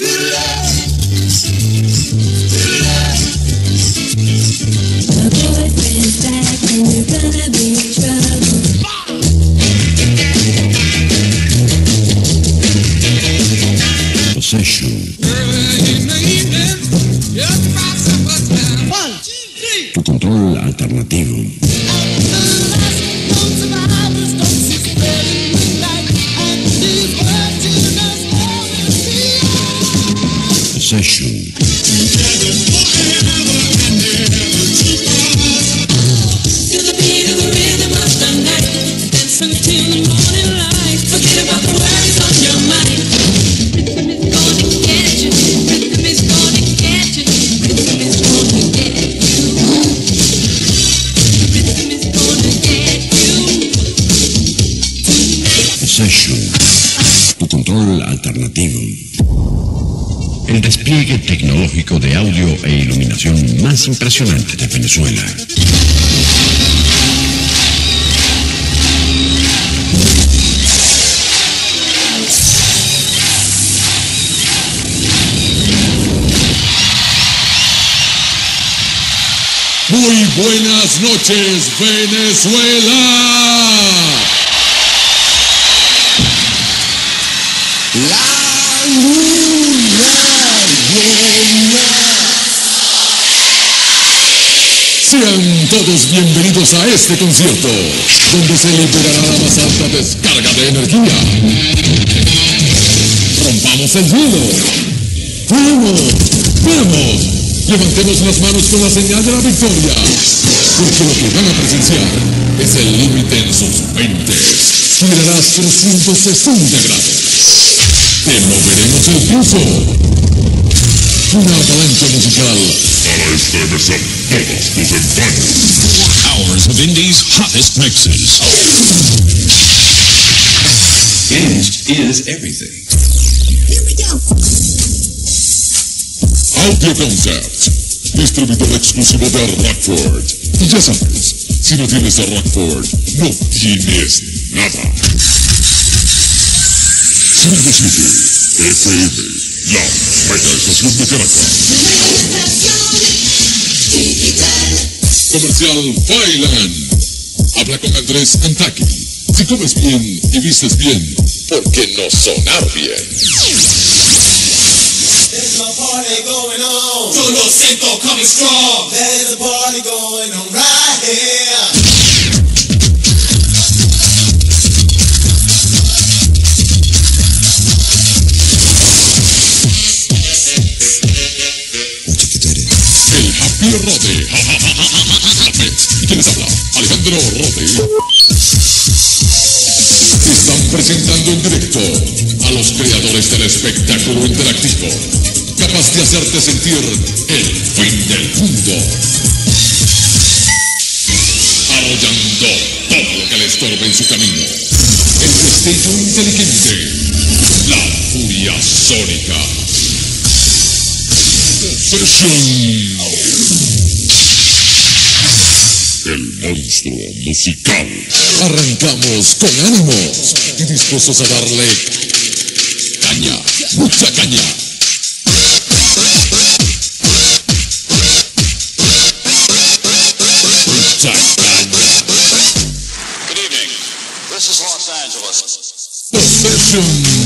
The boyfriend's back and you're gonna be más impresionante de Venezuela. Muy buenas noches, Venezuela. Todos bienvenidos a este concierto, donde se liberará la más alta descarga de energía. Rompamos el hielo. ¡Vamos! ¡Vamos! Levantemos las manos con la señal de la victoria. Porque lo que van a presenciar es el límite en sus mentes. Girarás 360 grados. Te moveremos el piso. Una avalancha musical para estremecer todos tus entrañas. hours of Indy's hottest mixes. Image is everything. Here we go. Audio Concept, distribuidor exclusivo de Rockford. Y ya sabes, si no tienes a Rockford, no tienes nada. 57 FM, la mega estación de Caracas. Comercial Thailand. Habla con Andrés Antaki. Si comes bien y vistes bien, ¿por qué no sonar bien? There's a party going on. Rode. ¿Y quién les habla? Alejandro Rode. Están presentando en directo a los creadores del espectáculo interactivo, capaz de hacerte sentir el fin del mundo. Arrollando todo lo que le estorbe en su camino. El destello inteligente. La furia sónica. Possession. El monstruo musical. Arrancamos con ánimos y dispuestos a darle caña, mucha caña. Mucha caña. Good evening. This is Los Angeles. Possession.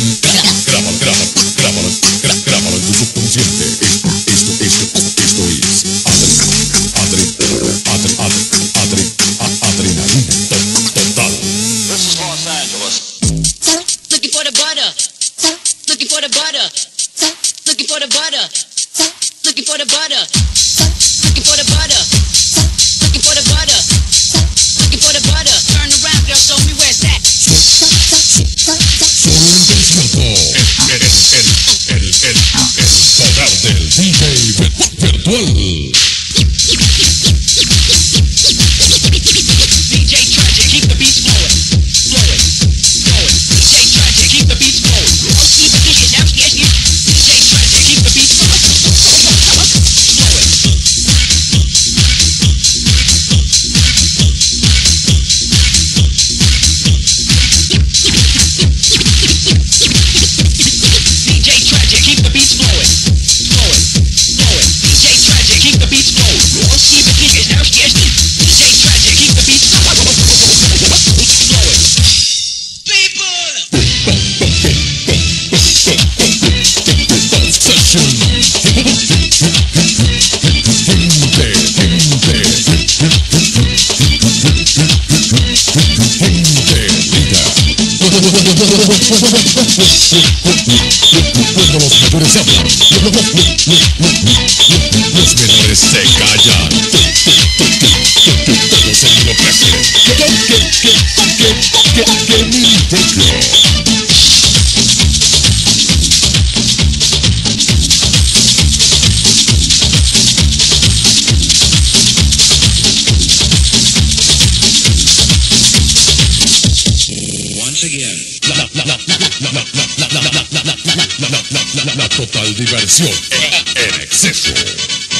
Los los menores se callan. Todos en lo que total diversión en exceso.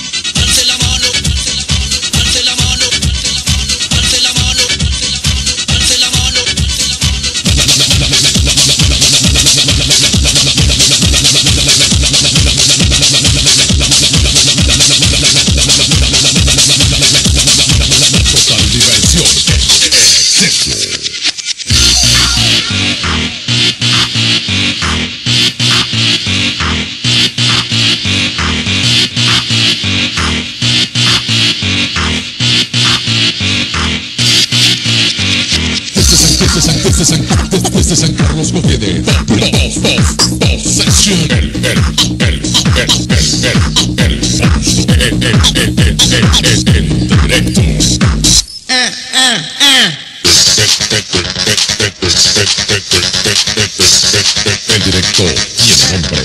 Este es el Carlos Goyede. El, el, el, directo. En directo y en nombre.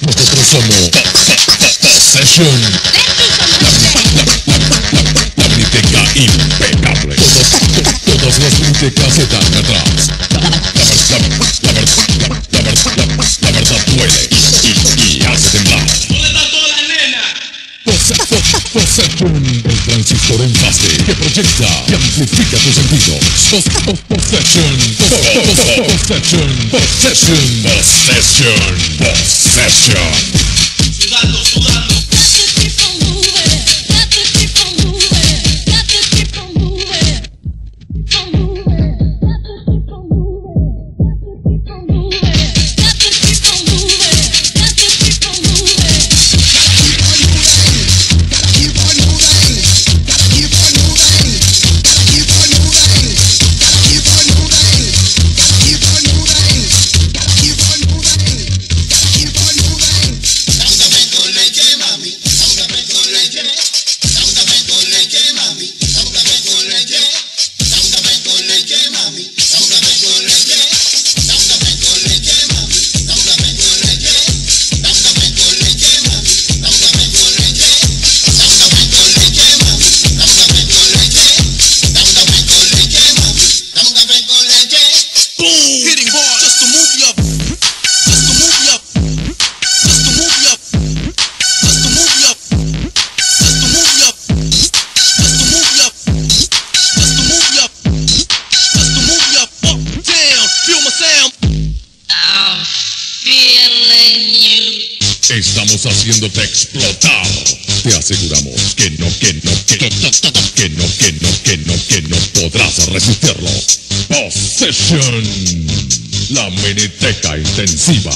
Nosotros somos Session. Cosa Perfection, el transistor en fase que proyecta y amplifica tus sentidos. Possession, possession, possession, possession, possession. Sudando, sudando. haciéndote explotar. Te aseguramos que no, que no, que, que no, que no, que no, que no, que no podrás resistirlo. Possession, la miniteca intensiva.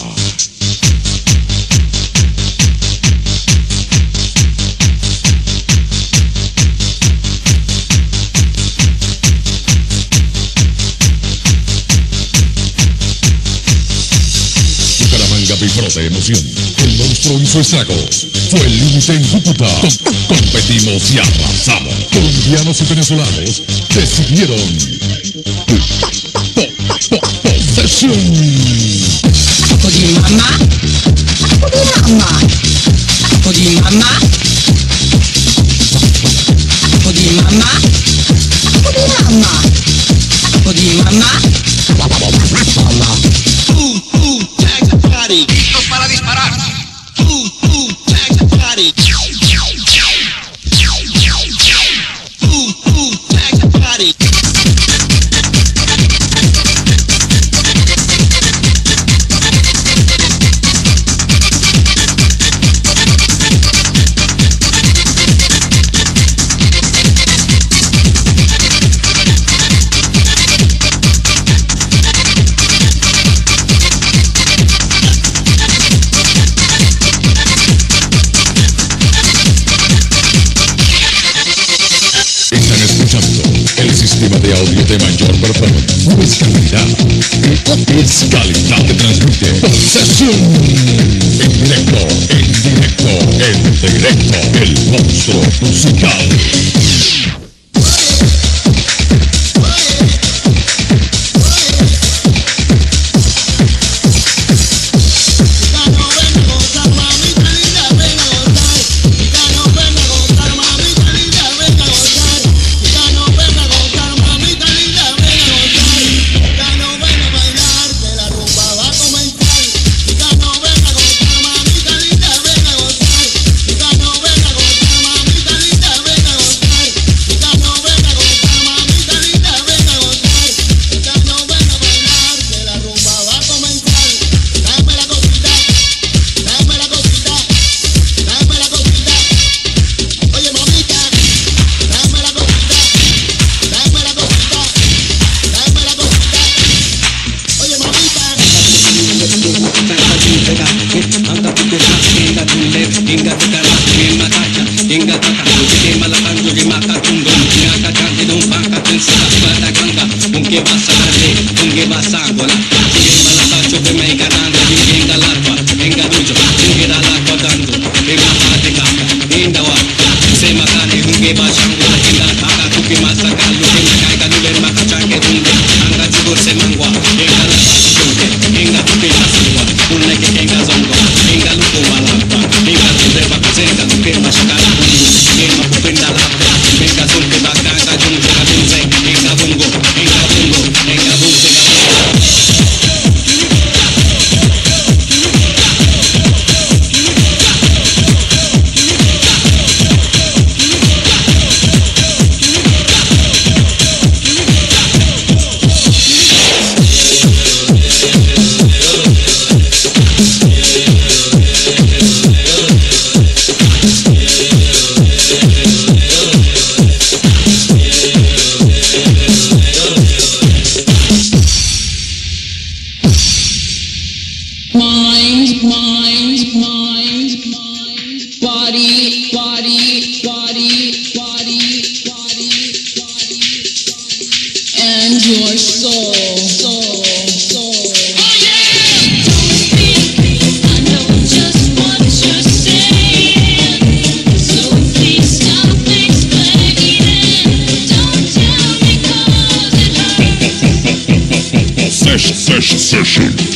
Despierta y brota emoción. El monstruo hizo estragos. Fue el límite en Cúcuta. competimos y arrasamos. Colombianos y venezolanos decidieron. Mamá, mamá, mamá, Listos para disparar. Sesión en directo, en directo, en directo. El monstruo musical. Inga tuka la me matacha, inga taka Jide malakango je maka tungo Inga ka chante dum paka tinsa Bata ganga, unke basa arde, unke basa angola Jide malaka chope me inga nanda Inga lakwa, inga dujo, inga da lakwa dando Inga hati kaka, inda wa Se makane unke basa angola Inga kaka kuki masa kalu Inga kai kalu le maka chanke dunga Anga jibur se manga Session, session, session.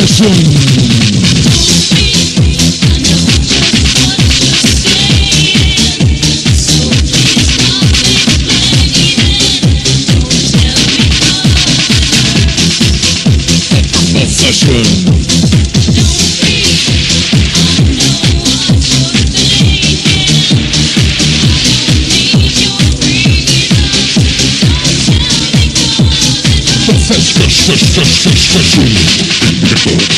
Know. Sesión. Session. Session, session, session. En shit.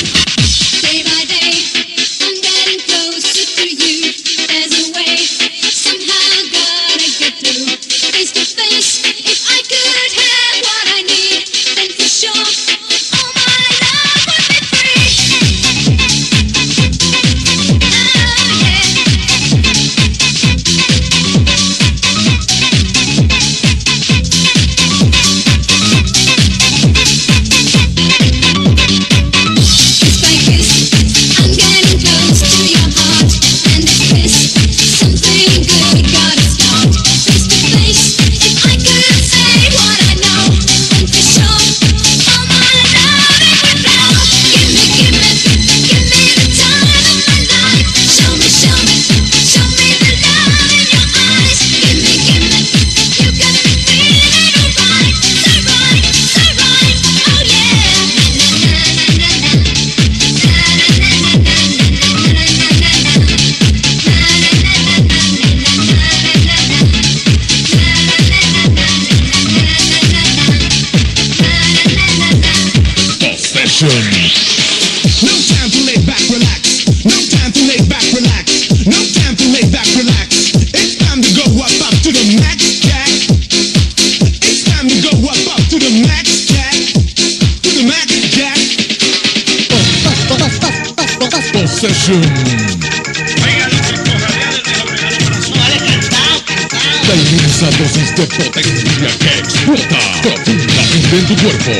En tu cuerpo.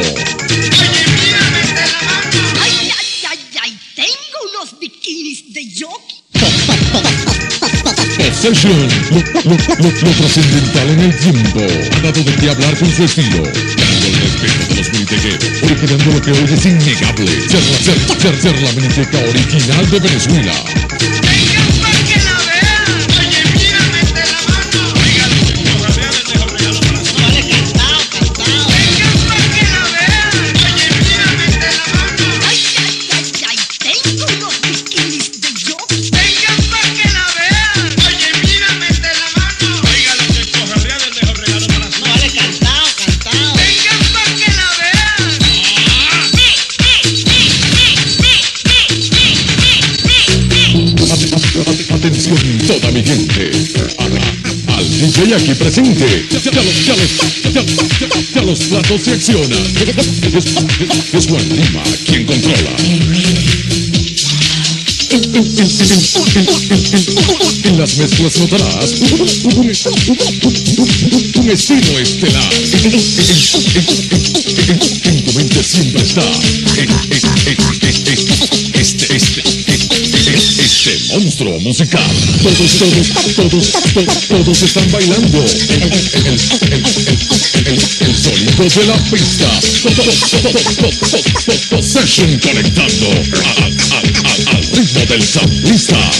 Ay, ay, ay, ay, tengo unos bikinis de jockey. Possession. Lo, lo, lo, lo trascendental en el tiempo. Ha dado de qué hablar con su estilo. Ganando el respeto de los minitequeros. Originando lo que hoy es innegable. Ser ser, ser, ser la miniteca original de Venezuela. Al DJ aquí presente. Ya, los, platos se accionan. Es, es- Juan Lima quien controla. En, las mezclas notarás un, estilo estelar. En, tu mente siempre está en- en- en- este, este, este, este monstruo musical. Todos, todos, todos, todos, todos están bailando. El, el, el, el, el, sonido de la pista. Possession conectando al ritmo del samplista.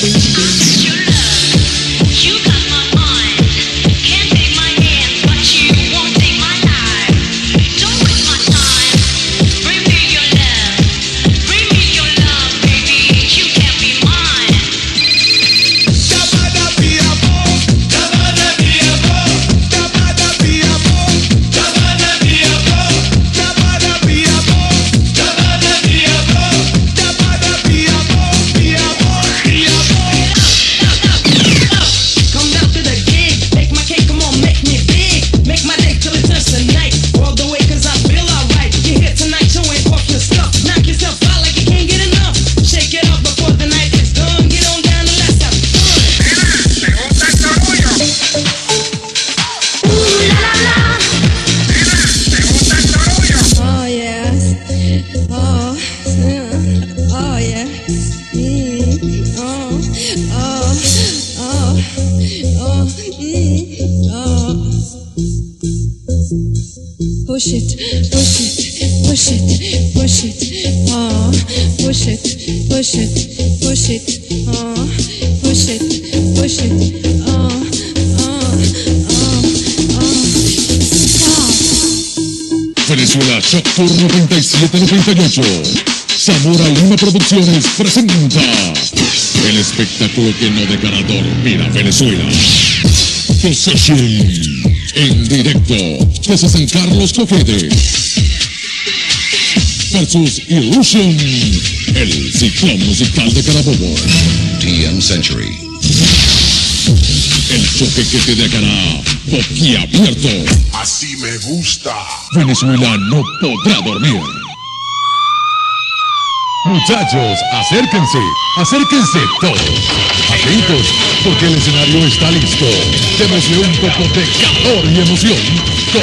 Push it. Push it. Push it. Push it. Oh. Push it. Push it. Push it. Oh. Push it. Push it. Oh. Oh. Oh. Stop. Venezuela Shock Tour 97-98. Zamora Lima Producciones presenta el espectáculo que no dejará dormir a Venezuela. Possession en directo desde San Carlos Cofete versus Illusion, el ciclón musical de Carabobo. TM Century. El choque que te dejará boquiabierto. Así me gusta. Venezuela no podrá dormir. Muchachos, acérquense, acérquense todos. Atentos, porque el escenario está listo. Démosle un poco de calor y emoción con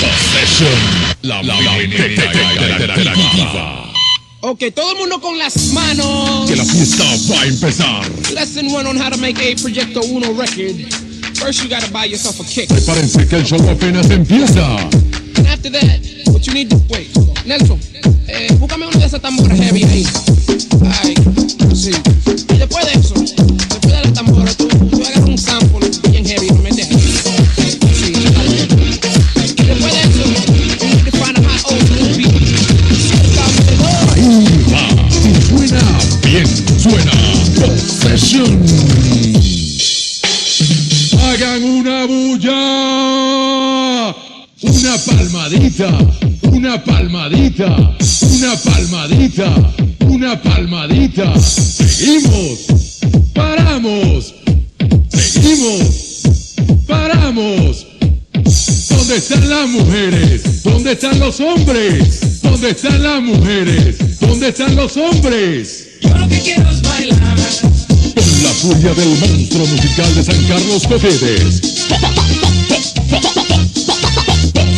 Possession, la, la. Ok, todo el mundo con las manos. Que la fiesta va a empezar. Lesson one on how to make a Projecto Uno record. First, you gotta buy yourself a kick. Prepárense que el show apenas empieza. And after that, what you need to wait. Nelson, eh, búscame una de esas tamboras heavy ahí. Ay, sí. Y después de eso, después de la tambora, tú, tú agarras un sample bien heavy lo metes ahí. Sí. Y después de eso, you need to find a hot old. Ahí suena bien, suena Possession. Hagan una bulla una palmadita, una palmadita, una palmadita, una palmadita. Seguimos, paramos, seguimos, paramos. ¿Dónde están las mujeres? ¿Dónde están los hombres? ¿Dónde están las mujeres? ¿Dónde están los hombres? Yo lo que quiero es bailar. Con la furia del monstruo musical de San Carlos Coquedes.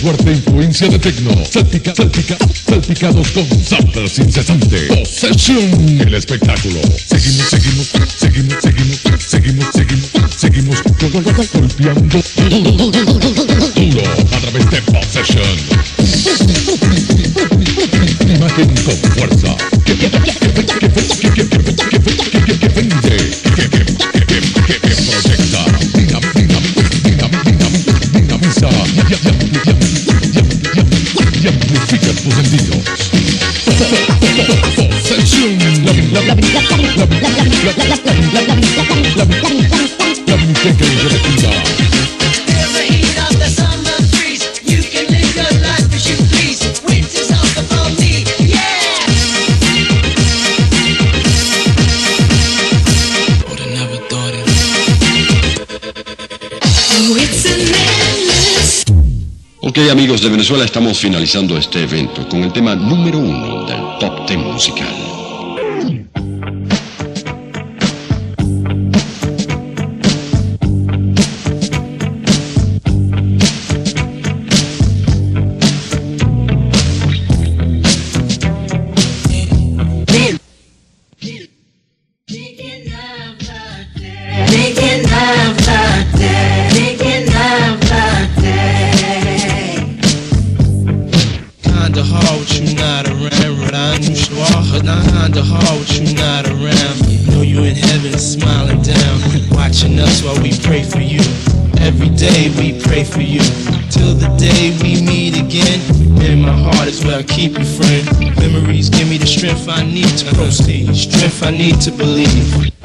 fuerte influencia de tecno, salpica, salpica, salpicados con samplers incesantes. Posesión, el espectáculo. Seguimos, seguimos, seguimos, seguimos, seguimos, seguimos, seguimos, golpeando duro a través de Possession. Imagen con fuerza. Ok amigos de Venezuela, estamos finalizando este evento con el tema número uno del Top Ten musical. day we pray for you. Till the day we meet again. In my heart is where I keep you, friend. Memories give me the strength I need to proceed, strength I need to believe.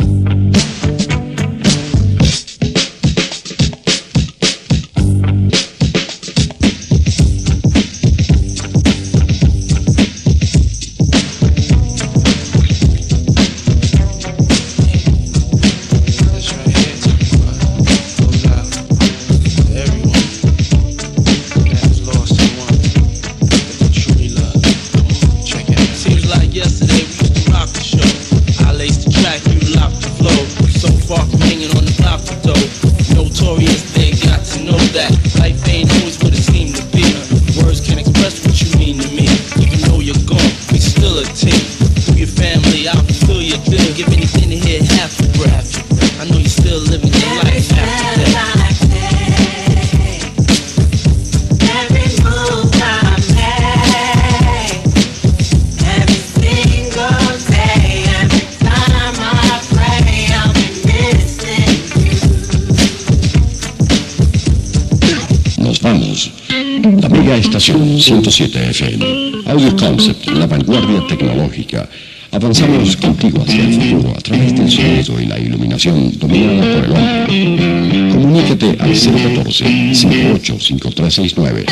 107 FM. Audio Concept, la vanguardia tecnológica. Avanzamos contigo hacia el futuro a través del sonido y la iluminación dominadas por el hombre. Comunícate al 014-585369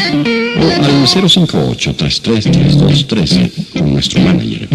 o al 058-333213 con nuestro manager.